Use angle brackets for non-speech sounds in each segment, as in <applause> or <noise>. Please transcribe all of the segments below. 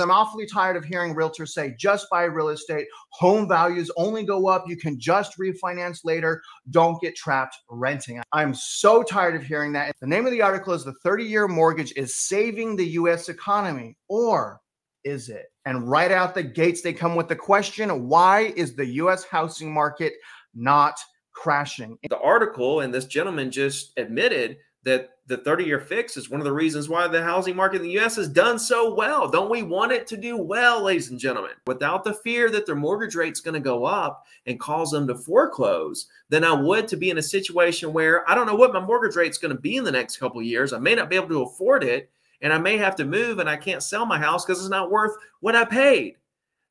I'm awfully tired of hearing realtors say just buy real estate, home values only go up, you can just refinance later, don't get trapped renting. I'm so tired of hearing that. The name of the article is The 30 Year Mortgage is Saving the US Economy, or is it? And right out the gates, they come with the question why is the US housing market not crashing? The article, and this gentleman just admitted that the 30 year fix is one of the reasons why the housing market in the US has done so well. Don't we want it to do well, ladies and gentlemen? Without the fear that their mortgage rate's going to go up and cause them to foreclose, then I would to be in a situation where I don't know what my mortgage rate's going to be in the next couple years. I may not be able to afford it and I may have to move and I can't sell my house because it's not worth what I paid.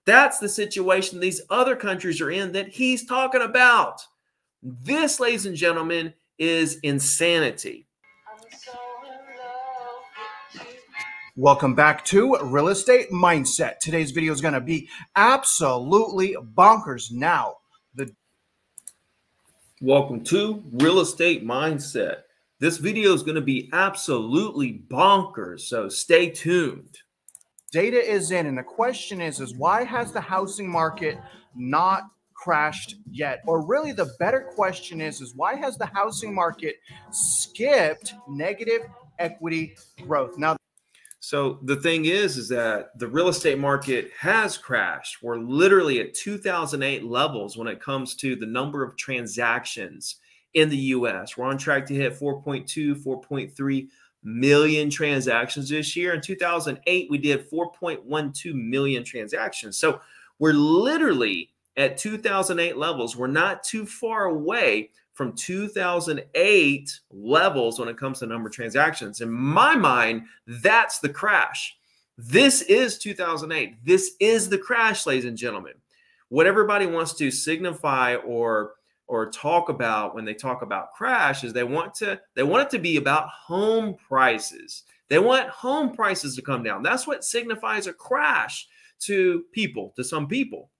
That's the situation these other countries are in that he's talking about. This, ladies and gentlemen, is insanity. Welcome back to Real Estate Mindset. Today's video is going to be absolutely bonkers. Now, the Welcome to Real Estate Mindset. This video is going to be absolutely bonkers, so stay tuned. Data is in, and the question is, is why has the housing market not crashed yet? Or really, the better question is, is why has the housing market skipped negative equity growth? Now, so the thing is, is that the real estate market has crashed. We're literally at 2008 levels when it comes to the number of transactions in the US. We're on track to hit 4.2, 4.3 million transactions this year. In 2008, we did 4.12 million transactions. So we're literally at 2008 levels. We're not too far away from 2008 levels when it comes to number of transactions. In my mind, that's the crash. This is 2008. This is the crash, ladies and gentlemen. What everybody wants to signify or or talk about when they talk about crash is they want to they want it to be about home prices. They want home prices to come down. That's what signifies a crash to people, to some people.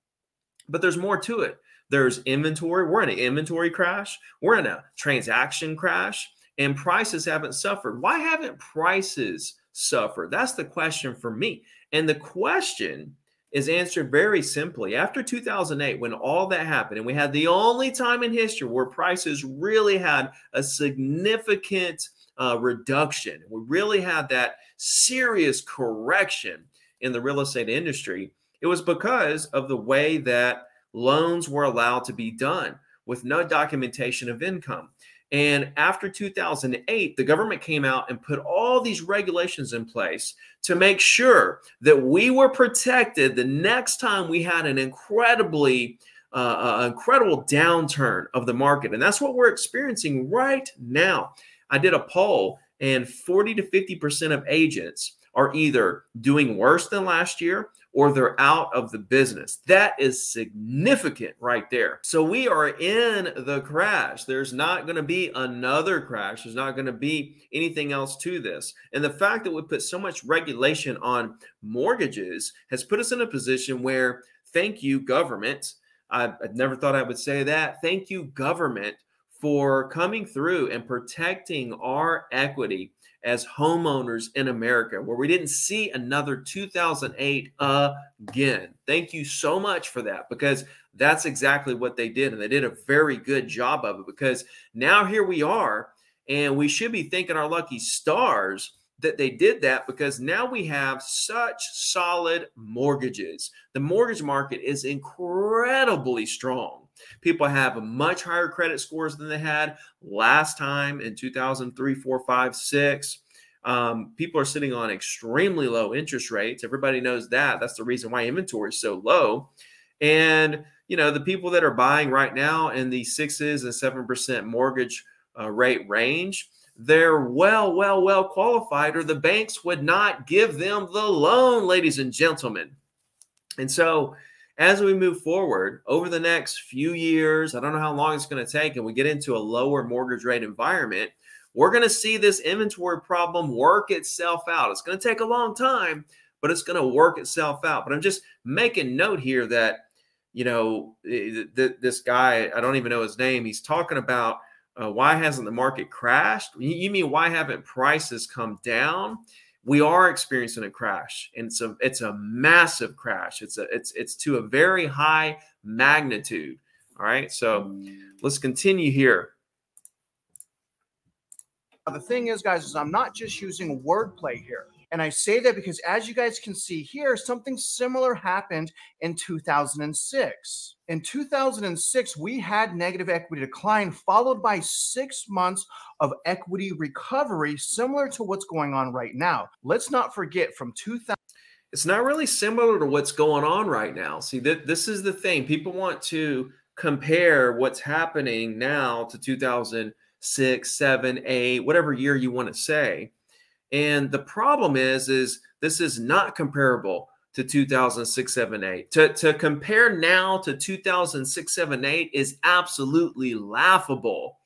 But there's more to it. There's inventory. We're in an inventory crash. We're in a transaction crash, and prices haven't suffered. Why haven't prices suffered? That's the question for me. And the question is answered very simply. After 2008, when all that happened, and we had the only time in history where prices really had a significant uh, reduction, we really had that serious correction in the real estate industry, it was because of the way that loans were allowed to be done with no documentation of income. And after 2008, the government came out and put all these regulations in place to make sure that we were protected the next time we had an incredibly uh, uh, incredible downturn of the market. And that's what we're experiencing right now. I did a poll, and 40 to 50% of agents are either doing worse than last year or they're out of the business. That is significant right there. So we are in the crash. There's not going to be another crash. There's not going to be anything else to this. And the fact that we put so much regulation on mortgages has put us in a position where, thank you, government. I, I never thought I would say that. Thank you, government, for coming through and protecting our equity as homeowners in America, where we didn't see another 2008 again. Thank you so much for that because that's exactly what they did. And they did a very good job of it because now here we are, and we should be thanking our lucky stars that they did that because now we have such solid mortgages. The mortgage market is incredibly strong. People have much higher credit scores than they had last time in 2003, 4, 5, 6. Um, people are sitting on extremely low interest rates. Everybody knows that. That's the reason why inventory is so low. And, you know, the people that are buying right now in the sixes and 7% mortgage uh, rate range, they're well, well, well qualified, or the banks would not give them the loan, ladies and gentlemen. And so, as we move forward over the next few years, I don't know how long it's going to take, and we get into a lower mortgage rate environment, we're going to see this inventory problem work itself out. It's going to take a long time, but it's going to work itself out. But I'm just making note here that, you know, this guy, I don't even know his name, he's talking about uh, why hasn't the market crashed? You mean why haven't prices come down? We are experiencing a crash. And it's a it's a massive crash. It's a it's it's to a very high magnitude. All right. So let's continue here. The thing is guys is i'm not just using wordplay here and I say that because as you guys can see here, something similar happened in 2006. In 2006, we had negative equity decline followed by six months of equity recovery, similar to what's going on right now. Let's not forget from 2000. It's not really similar to what's going on right now. See, that this is the thing. People want to compare what's happening now to 2006, 7, 8, whatever year you want to say and the problem is, is this is not comparable to 2006, 7, 8. To, to compare now to 2006, 7, 8 is absolutely laughable.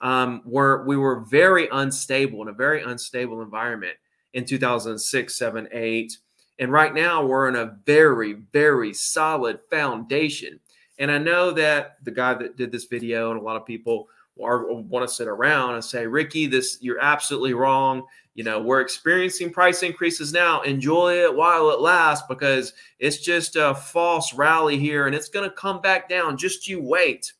Um, where we were very unstable in a very unstable environment in 2006, 7, 8. And right now we're in a very, very solid foundation. And I know that the guy that did this video and a lot of people are, want to sit around and say, Ricky, this you're absolutely wrong. You know, we're experiencing price increases now. Enjoy it while it lasts because it's just a false rally here and it's going to come back down. Just you wait.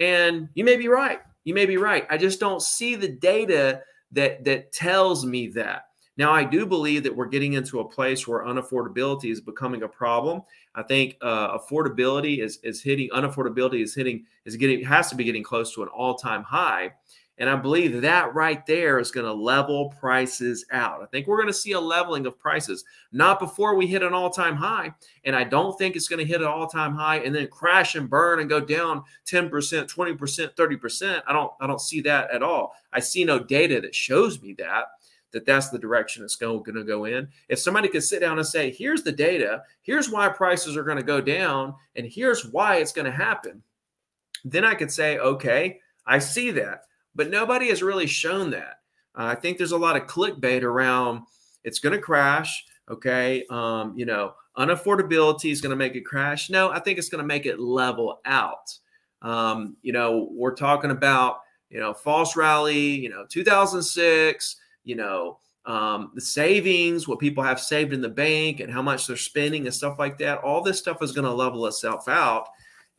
And you may be right. You may be right. I just don't see the data that that tells me that. Now, I do believe that we're getting into a place where unaffordability is becoming a problem. I think uh, affordability is is hitting unaffordability is hitting is getting has to be getting close to an all time high. And I believe that right there is going to level prices out. I think we're going to see a leveling of prices, not before we hit an all time high. And I don't think it's going to hit an all time high and then crash and burn and go down 10%, 20%, 30%. I don't, I don't see that at all. I see no data that shows me that that that's the direction it's going, going to go in. If somebody could sit down and say, here's the data, here's why prices are going to go down, and here's why it's going to happen, then I could say, okay, I see that. But nobody has really shown that. Uh, I think there's a lot of clickbait around it's going to crash. Okay. Um, you know, unaffordability is going to make it crash. No, I think it's going to make it level out. Um, you know, we're talking about, you know, false rally, you know, 2006, you know, um, the savings, what people have saved in the bank and how much they're spending and stuff like that. All this stuff is going to level itself out.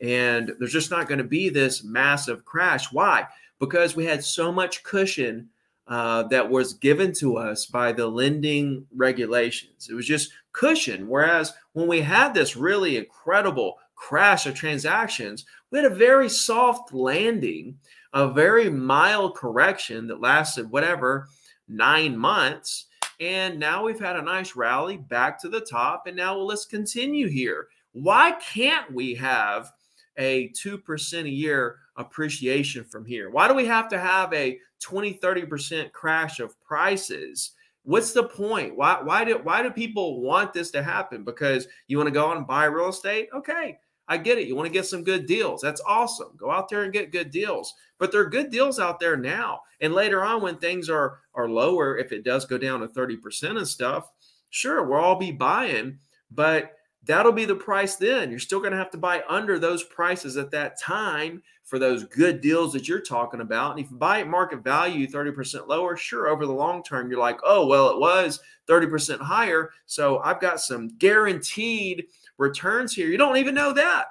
And there's just not going to be this massive crash. Why? Because we had so much cushion uh, that was given to us by the lending regulations. It was just cushion. Whereas when we had this really incredible crash of transactions, we had a very soft landing, a very mild correction that lasted whatever, nine months. And now we've had a nice rally back to the top. And now well, let's continue here. Why can't we have a 2% a year appreciation from here? Why do we have to have a 20, 30% crash of prices? What's the point? Why, why, do, why do people want this to happen? Because you want to go out and buy real estate? Okay, I get it. You want to get some good deals. That's awesome. Go out there and get good deals. But there are good deals out there now. And later on, when things are, are lower, if it does go down to 30% and stuff, sure, we'll all be buying. But that'll be the price then. You're still going to have to buy under those prices at that time for those good deals that you're talking about. And if you buy at market value 30% lower, sure, over the long term, you're like, oh, well, it was 30% higher. So I've got some guaranteed returns here. You don't even know that.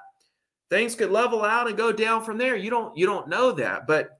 Things could level out and go down from there. You don't you don't know that. But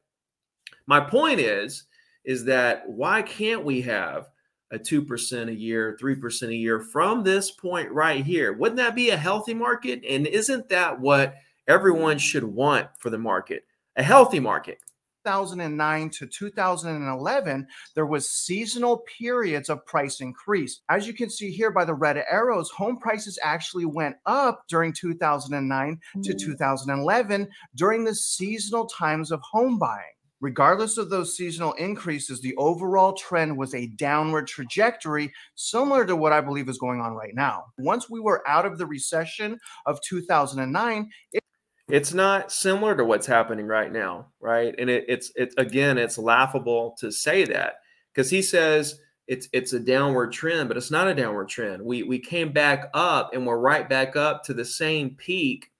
my point is is that why can't we have a 2% a year, 3% a year from this point right here. Wouldn't that be a healthy market? And isn't that what everyone should want for the market? A healthy market. 2009 to 2011, there was seasonal periods of price increase. As you can see here by the red arrows, home prices actually went up during 2009 to mm. 2011 during the seasonal times of home buying. Regardless of those seasonal increases, the overall trend was a downward trajectory, similar to what I believe is going on right now. Once we were out of the recession of 2009, it it's not similar to what's happening right now, right? And it, it's it's again, it's laughable to say that because he says it's it's a downward trend, but it's not a downward trend. We we came back up and we're right back up to the same peak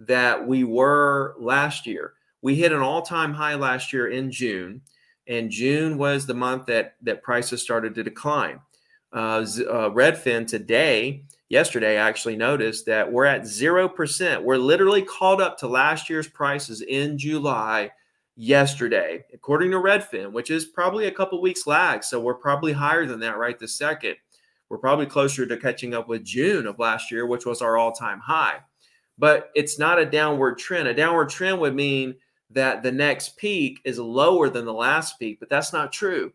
that we were last year we hit an all-time high last year in June, and June was the month that that prices started to decline. uh, uh, Redfin today, yesterday, I actually noticed that we're at 0%. We're literally caught up to last year's prices in July yesterday, according to Redfin, which is probably a couple weeks lag. So we're probably higher than that right this second. We're probably closer to catching up with June of last year, which was our all time high. But it's not a downward trend. A downward trend would mean that the next peak is lower than the last peak, but that's not true.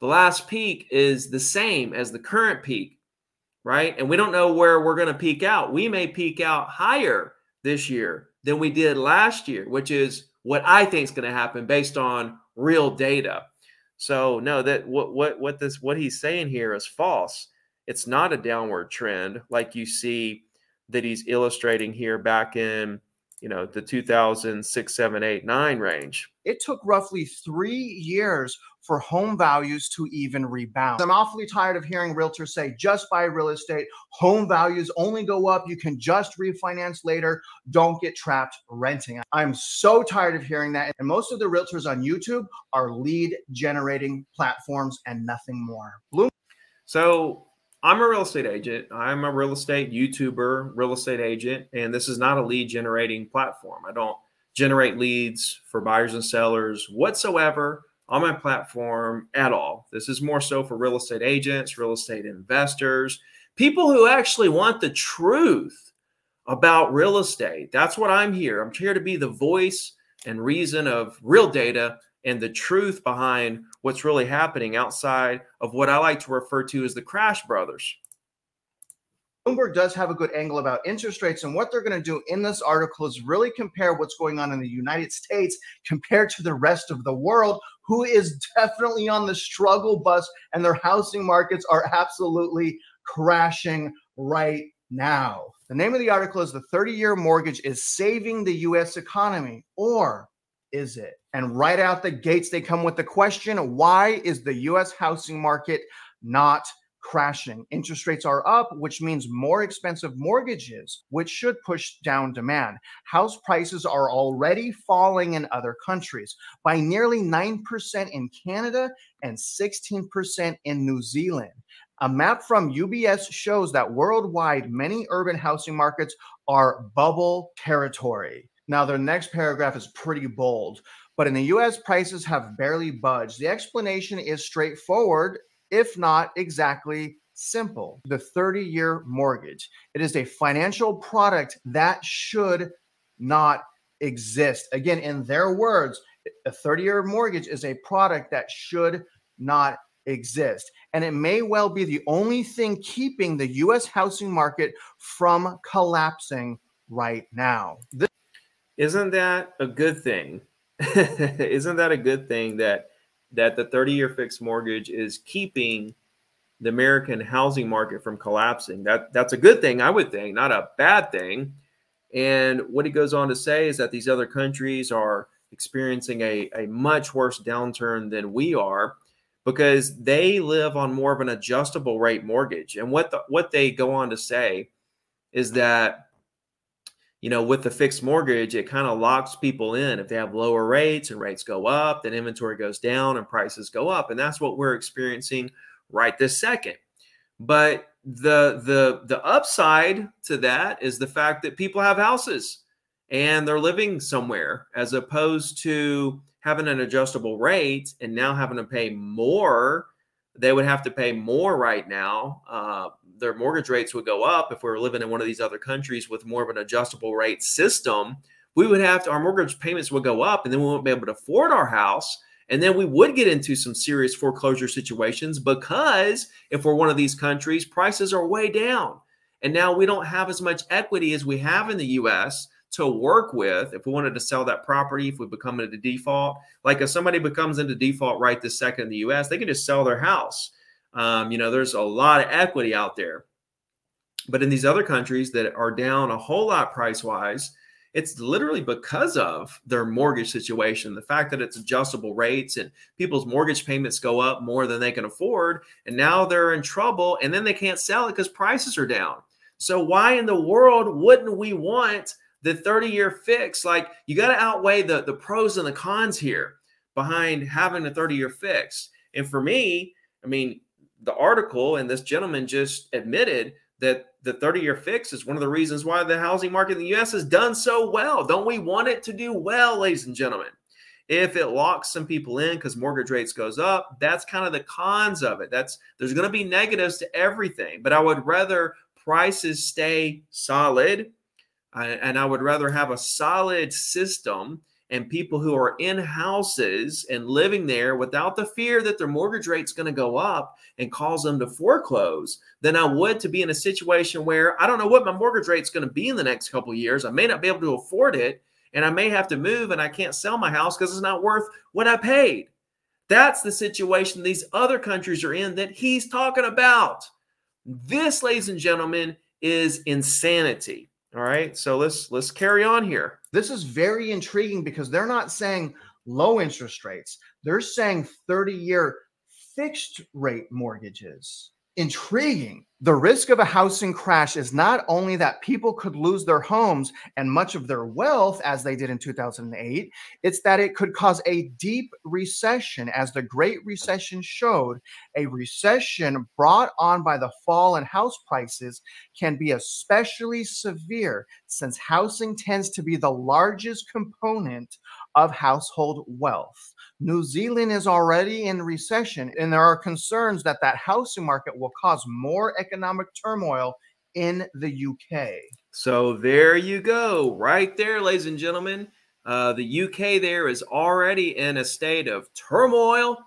The last peak is the same as the current peak, right? And we don't know where we're going to peak out. We may peak out higher this year than we did last year, which is what I think is going to happen based on real data. So no, that what what what this what he's saying here is false. It's not a downward trend like you see that he's illustrating here back in you know the 2006 7 8 9 range. It took roughly three years for home values to even rebound. I'm awfully tired of hearing realtors say just buy real estate. Home values only go up. You can just refinance later. Don't get trapped renting. I'm so tired of hearing that and most of the realtors on youtube are lead generating platforms and nothing more. Bloom- so I'm a real estate agent. I'm a real estate YouTuber, real estate agent, and this is not a lead generating platform. I don't generate leads for buyers and sellers whatsoever on my platform at all. This is more so for real estate agents, real estate investors, people who actually want the truth about real estate. That's what I'm here. I'm here to be the voice and reason of real data and the truth behind what's really happening outside of what I like to refer to as the crash brothers. Bloomberg does have a good angle about interest rates. And what they're going to do in this article is really compare what's going on in the United States compared to the rest of the world, who is definitely on the struggle bus and their housing markets are absolutely crashing right now. The name of the article is The 30 Year Mortgage is Saving the U.S. Economy, or is it? And right out the gates, they come with the question why is the US housing market not crashing? Interest rates are up, which means more expensive mortgages, which should push down demand. House prices are already falling in other countries by nearly 9% in Canada and 16% in New Zealand. A map from UBS shows that worldwide, many urban housing markets are bubble territory. Now, their next paragraph is pretty bold, but in the US, prices have barely budged. The explanation is straightforward, if not exactly simple. The 30 year mortgage. It is a financial product that should not exist. Again, in their words, a 30 year mortgage is a product that should not exist. And it may well be the only thing keeping the US housing market from collapsing right now. This isn't that a good thing? <laughs> Isn't that a good thing that that the 30-year fixed mortgage is keeping the American housing market from collapsing? That that's a good thing, I would think, not a bad thing. And what he goes on to say is that these other countries are experiencing a, a much worse downturn than we are because they live on more of an adjustable rate mortgage. And what the, what they go on to say is that you know, with the fixed mortgage, it kind of locks people in. If they have lower rates and rates go up, then inventory goes down and prices go up. And that's what we're experiencing right this second. But the the the upside to that is the fact that people have houses and they're living somewhere as opposed to having an adjustable rate and now having to pay more they would have to pay more right now uh, their mortgage rates would go up if we were living in one of these other countries with more of an adjustable rate system. We would have to, our mortgage payments would go up and then we wouldn't be able to afford our house. And then we would get into some serious foreclosure situations because if we're one of these countries, prices are way down. And now we don't have as much equity as we have in the US to work with if we wanted to sell that property, if we become into default. Like if somebody becomes into default right this second in the US, they can just sell their house um, you know, there's a lot of equity out there. But in these other countries that are down a whole lot price wise, it's literally because of their mortgage situation. The fact that it's adjustable rates and people's mortgage payments go up more than they can afford. And now they're in trouble and then they can't sell it because prices are down. So, why in the world wouldn't we want the 30 year fix? Like, you got to outweigh the, the pros and the cons here behind having a 30 year fix. And for me, I mean, the article and this gentleman just admitted that the 30 year fix is one of the reasons why the housing market in the US has done so well. Don't we want it to do well, ladies and gentlemen? If it locks some people in because mortgage rates goes up, that's kind of the cons of it. That's there's going to be negatives to everything, but I would rather prices stay solid and I would rather have a solid system and people who are in houses and living there without the fear that their mortgage rate's going to go up and cause them to foreclose than I would to be in a situation where I don't know what my mortgage rate's going to be in the next couple years. I may not be able to afford it and I may have to move and I can't sell my house because it's not worth what I paid. That's the situation these other countries are in that he's talking about. This, ladies and gentlemen, is insanity. All right. So let's let's carry on here. This is very intriguing because they're not saying low interest rates. They're saying 30-year fixed rate mortgages intriguing. The risk of a housing crash is not only that people could lose their homes and much of their wealth, as they did in 2008, it's that it could cause a deep recession, as the Great Recession showed. A recession brought on by the fall in house prices can be especially severe since housing tends to be the largest component of household wealth. New Zealand is already in recession, and there are concerns that that housing market will cause more economic turmoil in the UK. So there you go, right there, ladies and gentlemen. Uh, the UK there is already in a state of turmoil,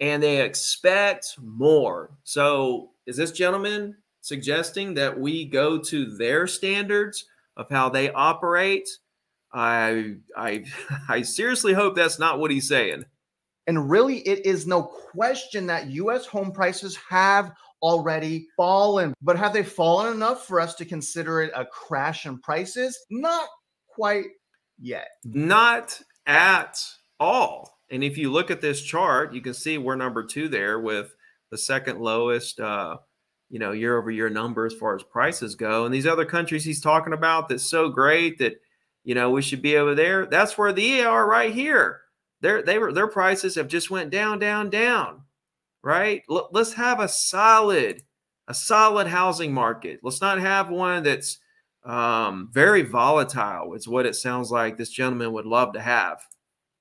and they expect more. So is this gentleman suggesting that we go to their standards of how they operate? I I <laughs> I seriously hope that's not what he's saying. And really, it is no question that US home prices have already fallen. But have they fallen enough for us to consider it a crash in prices? Not quite yet. Not at all. And if you look at this chart, you can see we're number two there with the second lowest, uh, you know, year over year number as far as prices go. And these other countries he's talking about that's so great that, you know, we should be over there. That's where the are right here their they were their prices have just went down, down, down. Right? L- let's have a solid, a solid housing market. Let's not have one that's um, very volatile. It's what it sounds like this gentleman would love to have.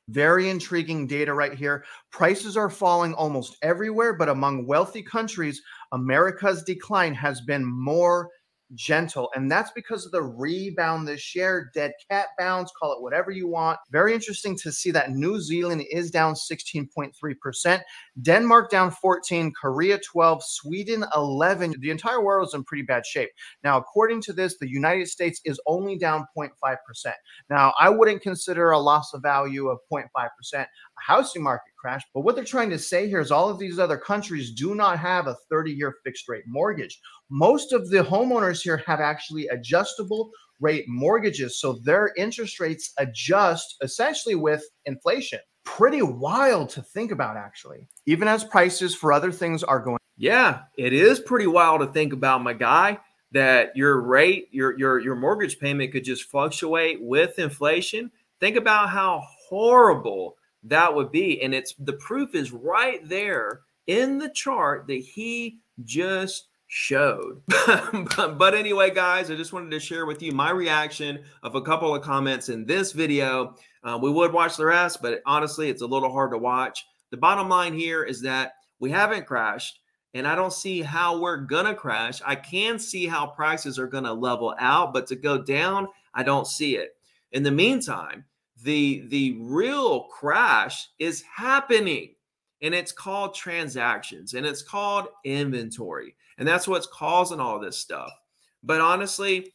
Very intriguing data right here. Prices are falling almost everywhere, but among wealthy countries, America's decline has been more gentle. And that's because of the rebound this year, dead cat bounce, call it whatever you want. Very interesting to see that New Zealand is down 16.3%, Denmark down 14, Korea 12, Sweden 11. The entire world is in pretty bad shape. Now, according to this, the United States is only down 0.5%. Now, I wouldn't consider a loss of value of 0.5% a housing market crash. But what they're trying to say here is all of these other countries do not have a 30 year fixed rate mortgage. Most of the homeowners here have actually adjustable rate mortgages. So their interest rates adjust essentially with inflation. Pretty wild to think about, actually, even as prices for other things are going. Yeah, it is pretty wild to think about, my guy, that your rate, your your your mortgage payment could just fluctuate with inflation. Think about how horrible that would be. And it's the proof is right there in the chart that he just showed. <laughs> but, anyway, guys, I just wanted to share with you my reaction of a couple of comments in this video. Uh, we would watch the rest, but honestly, it's a little hard to watch. The bottom line here is that we haven't crashed. And I don't see how we're going to crash. I can see how prices are going to level out, but to go down, I don't see it. In the meantime, the the real crash is happening and it's called transactions and it's called inventory and that's what's causing all this stuff. But honestly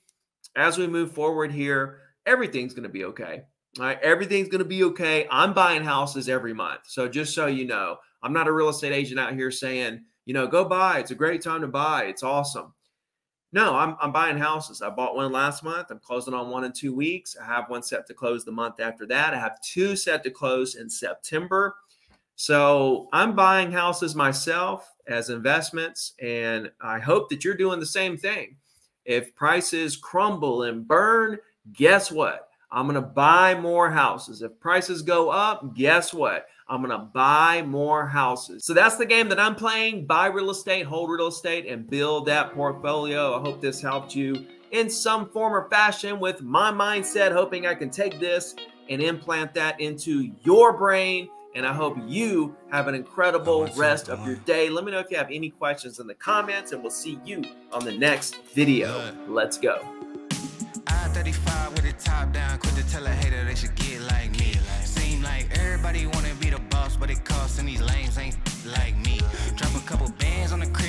as we move forward here everything's going to be okay all right everything's going to be okay. I'm buying houses every month so just so you know i'm not a real estate agent out here saying you know go buy it's a great time to buy it's awesome no, I'm, I'm buying houses. I bought one last month. I'm closing on one in two weeks. I have one set to close the month after that. I have two set to close in September. So I'm buying houses myself as investments, and I hope that you're doing the same thing. If prices crumble and burn, guess what? I'm going to buy more houses. If prices go up, guess what? I'm going to buy more houses. So that's the game that I'm playing buy real estate, hold real estate, and build that portfolio. I hope this helped you in some form or fashion with my mindset, hoping I can take this and implant that into your brain. And I hope you have an incredible rest of your day. Let me know if you have any questions in the comments, and we'll see you on the next video. Let's go. 35 with the top down, quick to tell a hater they should get like me. Seem like everybody wanna be the boss, but it costs, and these lames ain't like me. Drop a couple bands on the crib.